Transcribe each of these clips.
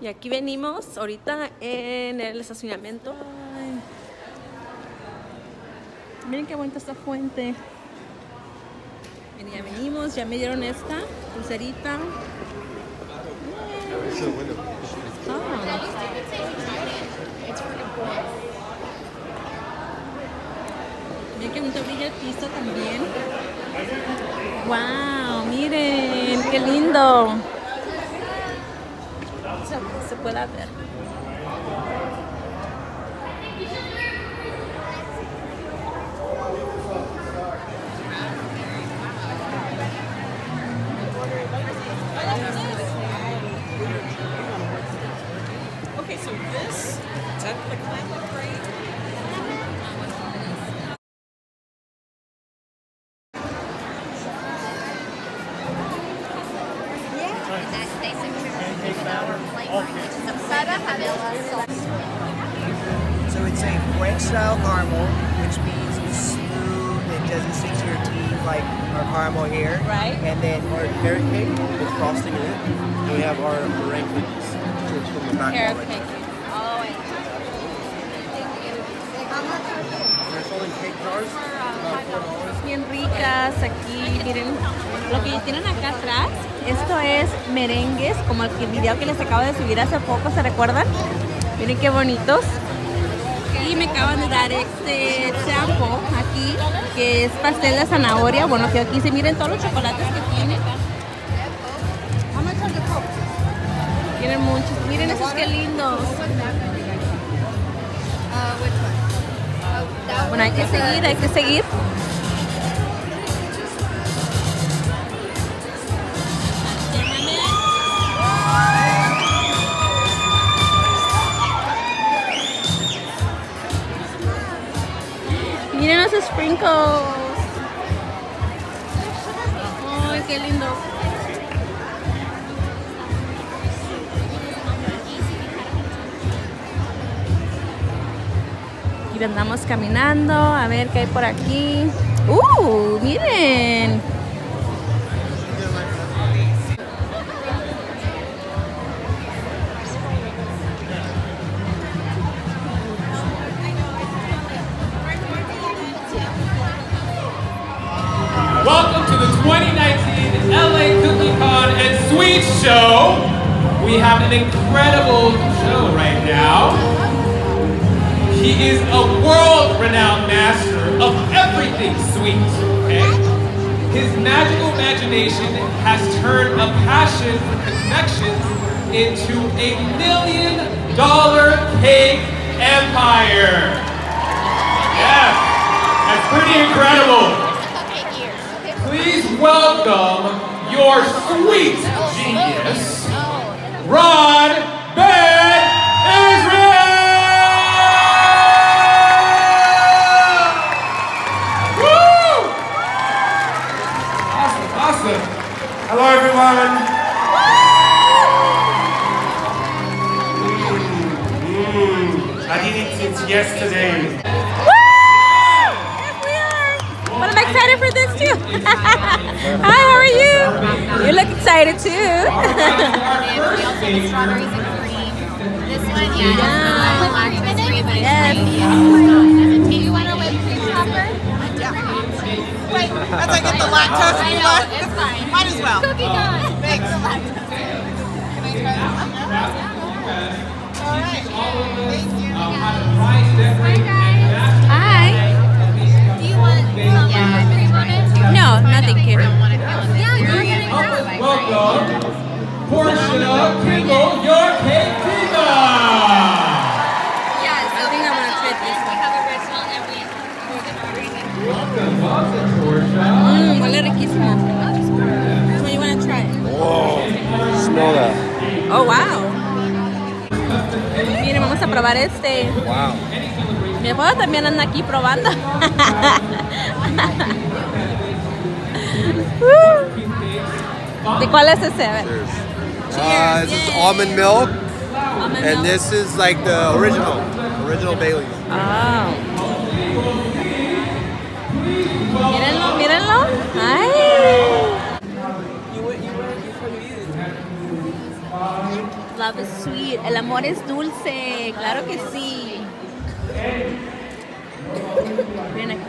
Y aquí venimos ahorita en el estacionamiento. Ay. Miren qué bonita esta fuente. Ya venimos, ya me dieron esta pulserita. Ah. Miren qué bonito brilla el piso también. ¡Wow! Miren, qué lindo. Pueda ver. Okay, so this, is that the climate caramel here. Right. And then our carrot cake with frosting in it. And we have our meringue cookies, which from the back Carrot already. cake. Oh, and They're selling cake jars. Bien ricas aquí, miren lo que tienen acá atrás. Esto es merengues, como el video que les acabo de subir hace poco, ¿se recuerdan? Miren qué bonitos. Y me acaban de dar este champo aquí, que es pastel de zanahoria. Bueno, que aquí se miren todos los chocolates que tiene. Tienen muchos. Miren esos qué lindos. Bueno, hay que seguir, hay que seguir. Miren los sprinkles. Ay, qué lindo. Y andamos caminando a ver qué hay por aquí. ¡Uh! Miren. Show. We have an incredible show right now. He is a world-renowned master of everything sweet, okay? His magical imagination has turned a passion for confections into a million-dollar cake empire. Yes, that's pretty incredible. Please welcome your sweet Ron Ben Israel! Woo! Awesome, awesome. Hello, everyone. Mm, I did it since yesterday. Yes, we are. But I'm excited for this too. Hi, how are you? excited too. Wait, as I get the lactose. I know, it's fine. Might as well. Cookie. Thanks. Can I try this? All right. Thank you. Hi. Do you want. No, nothing, Katie. Yeah, you're getting that. Welcome, Portia Kimball, your cake diva! Yeah, so I think I'm gonna original try is this We have original and we have Welcome, welcome, Portia. Mmm, huele riquísimo. So you want to try it? Smell that. Oh, wow. Miren, vamos a probar este. Wow. Mi también anda aquí probando. ¿De cuál es ese? A ver. Uh, this is almond milk, Almond and milk. this is like the original, original Bailey's. Ah. Mírenlo, mírenlo. Ay. You went, you went, you from you. Love is sweet. El amor es dulce. Claro que sí. Miren aquí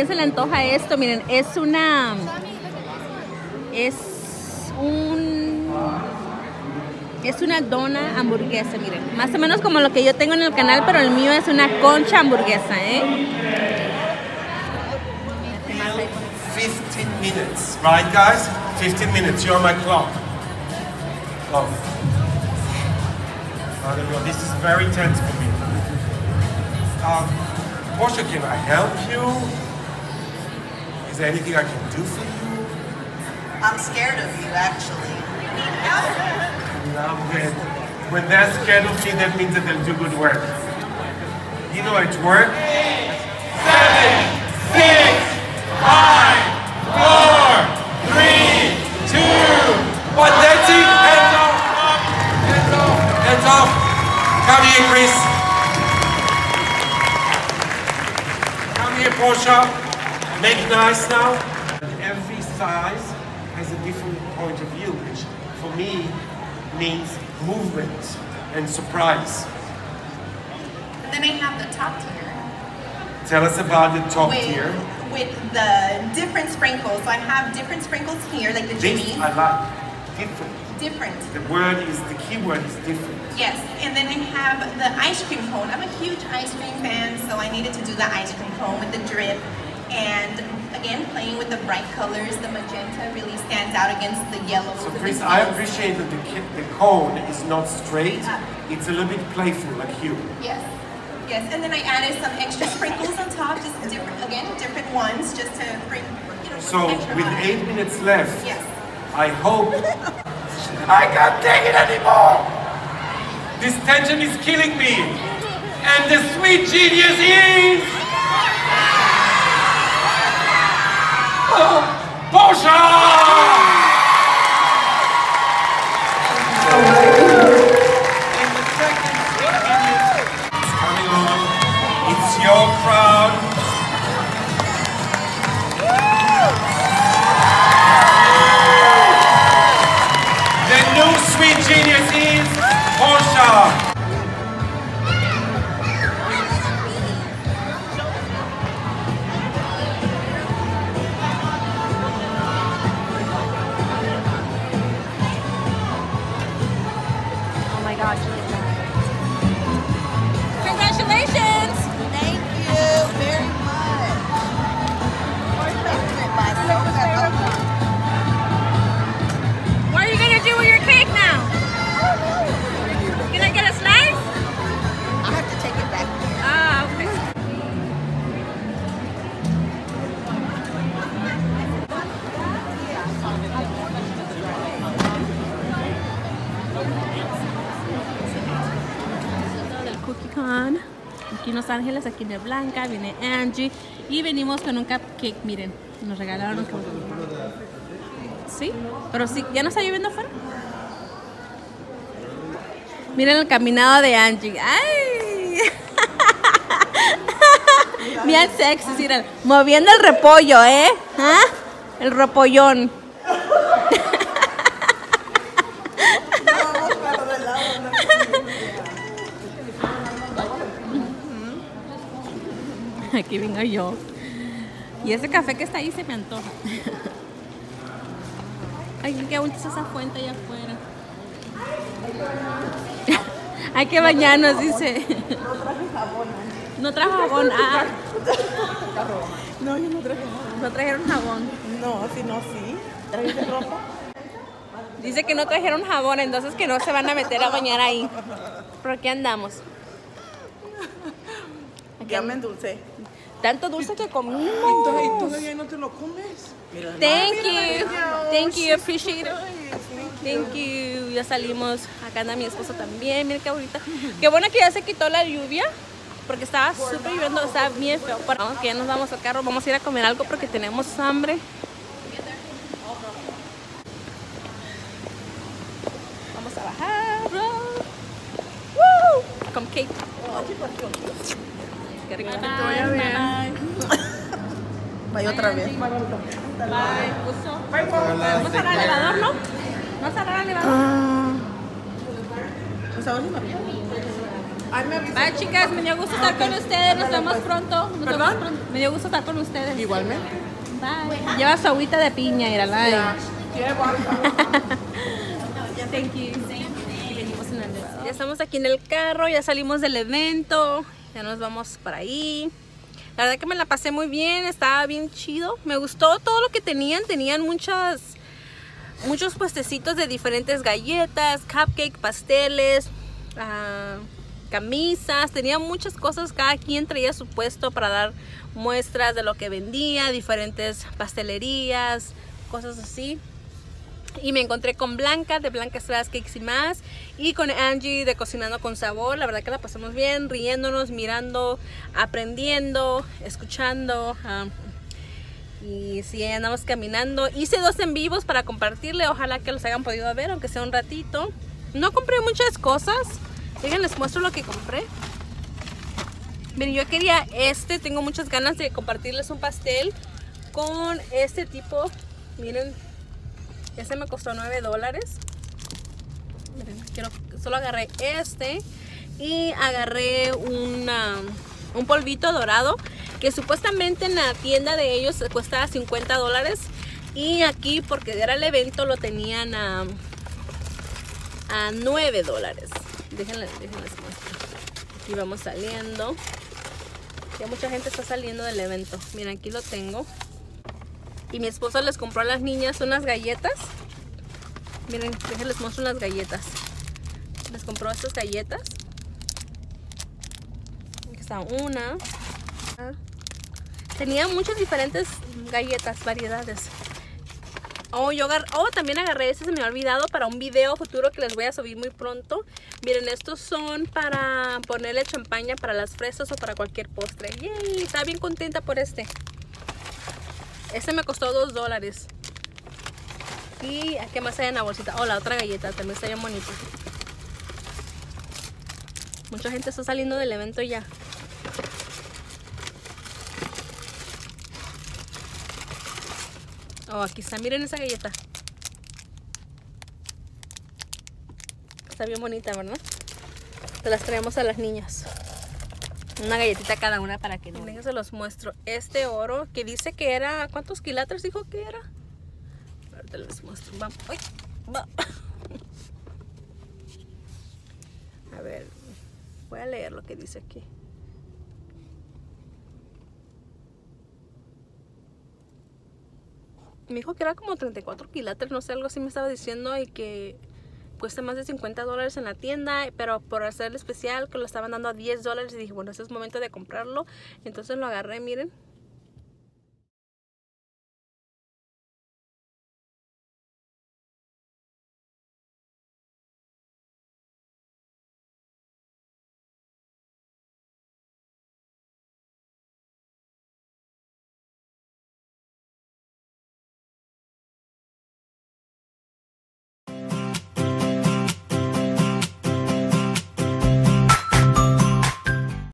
¿qué se le antoja esto? Miren, es una. Es un. Es una dona hamburguesa, miren. Más o menos como lo que yo tengo en el canal, pero el mío es una concha hamburguesa, ¿eh? 15 minutes, right guys? 15 minutes, you're my clock. Oh. Madre mía, This is very tense for me. Um, Portia, can I help you? Is there anything I can do for you? I'm scared of you, actually. You need help. Love it. When they're scared of me, that means that they'll do good work. You know it work? Seven, six, five, four, three, two, one. That's it. Hands off. Hands off. Hands off. Come here, Chris. Come here, Portia. Make nice now. Every size has a different point of view, which for me means movement and surprise. And then I have the top tier Tell us about the top with, tier. with the different sprinkles. So I have different sprinkles here, like the This I like. Different. Different. The word is, the key word is different. Yes, and then I have the ice cream cone. I'm a huge ice cream fan, so I needed to do the ice cream cone with the drip. And again, playing with the bright colors, the magenta really stands out against the yellow. So Chris, I appreciate that the, the cone is not straight. Ah. It's a little bit playful, like you. Yes. Yes, and then I added some extra sprinkles on top, just different, again, different ones, just to bring, you know, So with eight minutes left, Yes. I hope I can't take it anymore. This tension is killing me. And the sweet genius is your crowd. Ángeles, aquí viene Blanca, viene Angie y venimos con un cupcake, miren, nos regalaron un cupcake. Sí, pero sí, ¿ya no está lloviendo afuera? Miren el caminado de Angie. ¡Ay! Bien sexy, miren, moviendo el repollo, ¿eh? ¿Ah? El repollón. Aquí vengo yo. Y ese café que está ahí se me antoja. Ay, qué bonita es esa fuente allá afuera. Hay que bañarnos, dice. No trajo jabón. Ah, No, yo no traje nada. no trajeron jabón. No, si no, sí. ¿Trajiste ropa? Dice que no trajeron jabón, entonces que no se van a meter a bañar ahí. ¿Por qué andamos? Ya me endulcé. Tanto dulce que comimos. Entonces, todavía no te lo comes. Mira, Thank you. Thank you. Appreciate it. Thank you. Ya salimos. Acá anda mi esposo también. Mira qué bonita. Qué bueno que ya se quitó la lluvia. Porque estaba súper lloviendo. Estaba bien feo. Pero que ya nos vamos al carro. Vamos a ir a comer algo porque tenemos hambre. Vamos a bajar. Woo! Come cake. Qué rico. Vaya otra vez. Vamos a cerrar el elevador, ¿no? ¿No a cerrar el elevador? Pues a ver si me. Bye chicas, me dio gusto estar con ustedes, nos vemos pronto. Nos vemos ¿Perdón? pronto. Me dio gusto estar con ustedes. Igualmente. Bye. Lleva su agüita de piña, mírala. Ya. Thank you. Y venimos en el elevador. Ya estamos aquí en el carro, ya salimos del evento, ya nos vamos para ahí. La verdad que me la pasé muy bien, estaba bien chido. Me gustó todo lo que tenían, tenían muchas muchos puestecitos de diferentes galletas, cupcake, pasteles, ah, camisas, tenía muchas cosas, cada quien traía su puesto para dar muestras de lo que vendía, diferentes pastelerías, cosas así. Y me encontré con Blanca de Blanca Estradas Cakes y más. Y con Angie de Cocinando con Sabor. La verdad que la pasamos bien, riéndonos, mirando, aprendiendo, escuchando. y sí, andamos caminando. Hice dos en vivos para compartirle. Ojalá que los hayan podido ver, aunque sea un ratito. No compré muchas cosas. Miren, les muestro lo que compré. Miren, yo quería este. Tengo muchas ganas de compartirles un pastel con este tipo. Miren, este me costó 9 dólares. Solo agarré este. Y agarré una, un polvito dorado. Que supuestamente en la tienda de ellos cuesta 50 dólares. Y aquí, porque era el evento, lo tenían a, a 9 dólares. Déjenle, déjenles muestro. Aquí vamos saliendo. Ya mucha gente está saliendo del evento. Miren, aquí lo tengo. Y mi esposo les compró a las niñas unas galletas. Miren, déjenles muestro unas galletas. Les compró estas galletas. Aquí está una. Tenía muchas diferentes galletas, variedades. Oh, yo oh, también agarré este, se me ha olvidado para un video futuro que les voy a subir muy pronto. Miren, estos son para ponerle champaña para las fresas o para cualquier postre. Yay, estaba bien contenta por este. Este me costó 2 dólares. Y ¿qué más hay en la bolsita? Oh, la otra galleta también está bien bonita. Mucha gente está saliendo del evento ya. Oh, aquí está. Miren esa galleta. Está bien bonita, ¿verdad? Te las traemos a las niñas. Una galletita cada una para que no. Miren, se los muestro. Este oro que dice que era. ¿Cuántos quilates dijo que era? Ahorita les muestro. Vamos. ¡Ay! Va. A ver. Voy a leer lo que dice aquí. Me dijo que era como 34 quilates, no sé, algo así me estaba diciendo y que cuesta más de 50 dólares en la tienda, pero por hacer el especial que lo estaban dando a 10 dólares y dije, bueno, ese es momento de comprarlo. Entonces lo agarré, miren,